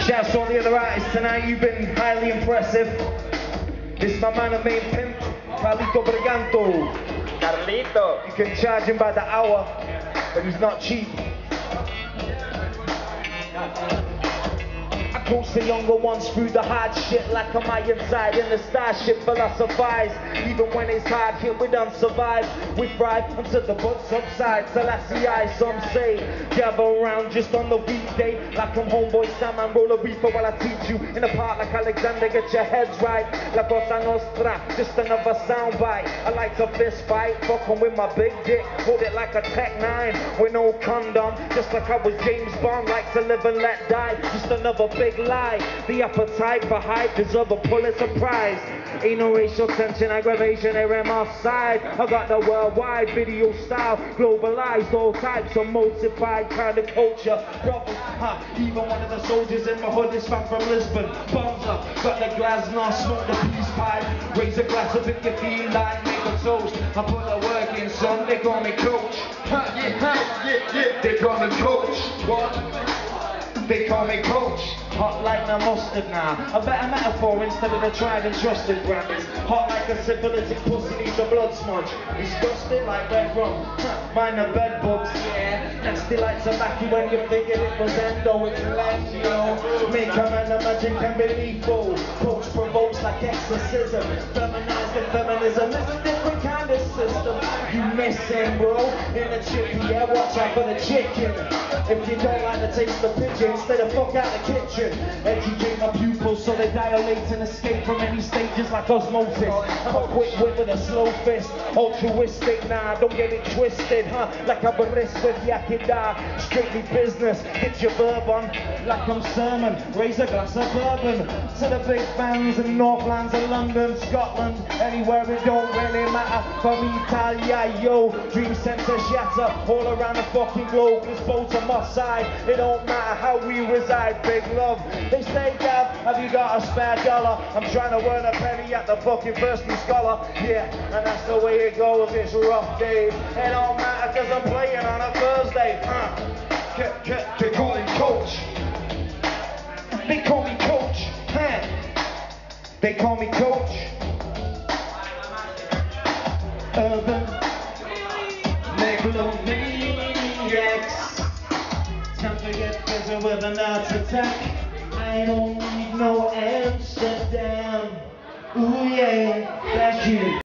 Shouts to all the other artists tonight, you've been highly impressive. This is my man, the main pimp, Carlito Briganto. Carlito. You can charge him by the hour, but he's not cheap. I coach the younger ones through the hard shit like I'm inside in the starship philosophize. Even when it's hard here we don't survive. We thrive until the butt subsides. So that's the eye, some say. Gather around just on the weekday. Like I'm homeboy Sam and roll a reefer while I teach you. In the park like Alexander, get your heads right. La Cosa Nostra, just another soundbite. I like to fist fight, fucking with my big dick. Hold it like a Tech 9 with no condom. Just like I was James Bond, like to live and let die. Just another big lie. The appetite for hype deserve a Pulitzer Prize. Ain't no racial tension, aggravation, I'm side. I got the worldwide video style, globalized, all types of multiplied kind of culture. Brothers, huh? Even one of the soldiers in my hood is from, from Lisbon. Bombs up, got the glass, now smoke the peace pipe. Raise a glass up if you feel like make a toast. I put the work in, son, they call me coach. Huh, yeah, huh, yeah, yeah, they call me coach. What? They call me coach, hot like the mustard now. A better metaphor instead of the tried and trusted brand. It's hot like a syphilitic pussy needs a blood smudge. Disgusting like red rum. Mind the bed bugs, yeah. Nasty like tobacco when you figured it was endo, it's Lengio. Make a man imagine can be lethal. Coach provokes like exorcism. Feminized and feminism is a different kind of system. You missing, bro. In the chicken, yeah, watch out for the chicken. If you don't like the taste of pigeon, stay the fuck out the kitchen. Educate my so they dilate and escape from any stages like osmosis. A quick whip with a slow fist, altruistic, nah, don't get it twisted, huh? Like a with Yakida, strictly business. Get your bourbon like I'm sermon, raise a glass of bourbon. To the big fans in Northlands of London, Scotland, anywhere it don't really matter. From Italia, yo, dream center shatter all around the fucking globe. This boat on my side, it don't matter how we reside, big love. They say, Gav, have you got a spare dollar? I'm trying to earn a penny at the fucking Thirsty Scholar. Yeah, and that's the way it goes, it's rough days. It don't matter cause I'm playing on a Thursday. Uh, they call me coach. They call me coach. They call me coach. Urban megalomaniacs. Time to get busy with an art attack. I don't need no Amsterdam. Ooh yeah, that's you.